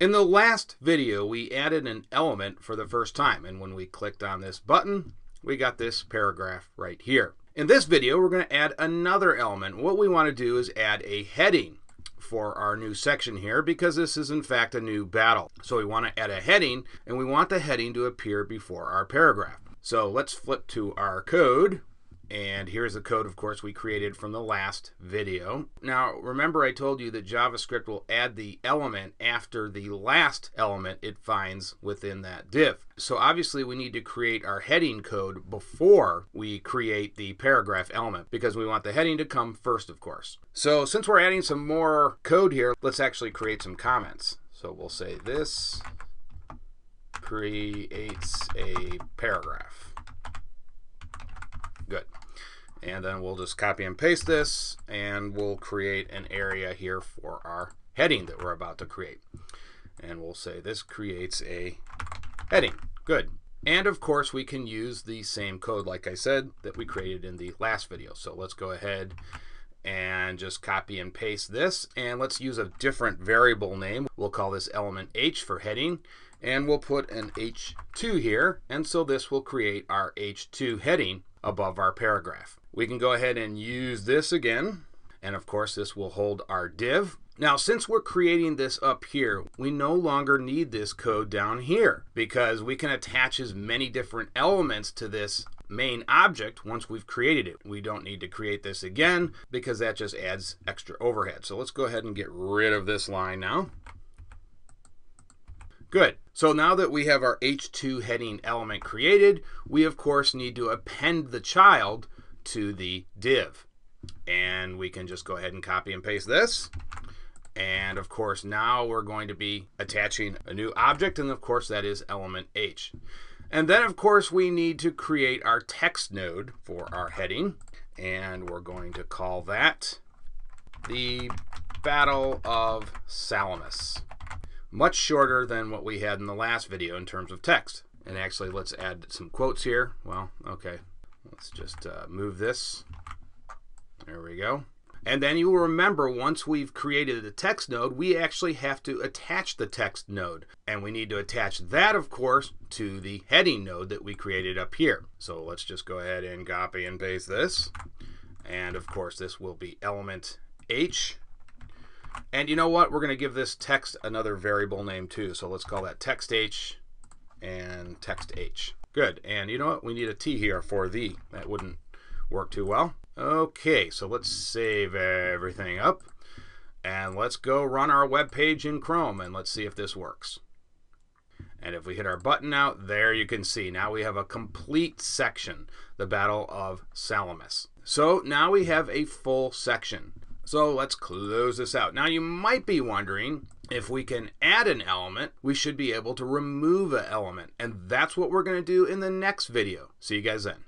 In the last video, we added an element for the first time, and when we clicked on this button, we got this paragraph right here. In this video, we're going to add another element. What we want to do is add a heading for our new section here because this is in fact a new battle. So we want to add a heading and we want the heading to appear before our paragraph. So let's flip to our code and here's the code, of course, we created from the last video. Now, remember I told you that JavaScript will add the element after the last element it finds within that div. So obviously we need to create our heading code before we create the paragraph element because we want the heading to come first, of course. So since we're adding some more code here, let's actually create some comments. So we'll say this creates a paragraph. Good. And then we'll just copy and paste this and we'll create an area here for our heading that we're about to create. And we'll say this creates a heading. Good. And of course we can use the same code like I said that we created in the last video. So let's go ahead and just copy and paste this and let's use a different variable name. We'll call this element h for heading and we'll put an h2 here and so this will create our h2 heading above our paragraph. We can go ahead and use this again. And of course, this will hold our div. Now, since we're creating this up here, we no longer need this code down here because we can attach as many different elements to this main object once we've created it. We don't need to create this again because that just adds extra overhead. So let's go ahead and get rid of this line now. Good. So now that we have our H2 heading element created, we of course need to append the child to the div. And we can just go ahead and copy and paste this. And of course, now we're going to be attaching a new object, and of course, that is element H. And then, of course, we need to create our text node for our heading, and we're going to call that the Battle of Salamis much shorter than what we had in the last video in terms of text. And actually, let's add some quotes here. Well, okay, let's just uh, move this. There we go. And then you will remember once we've created the text node, we actually have to attach the text node. And we need to attach that, of course, to the heading node that we created up here. So let's just go ahead and copy and paste this. And of course, this will be element H and you know what? We're going to give this text another variable name too. So let's call that text h and text h. Good. And you know what? We need a t here for the. That wouldn't work too well. Okay, so let's save everything up. And let's go run our web page in Chrome and let's see if this works. And if we hit our button out, there you can see now we have a complete section, the Battle of Salamis. So now we have a full section. So let's close this out. Now you might be wondering, if we can add an element, we should be able to remove an element. And that's what we're going to do in the next video. See you guys then.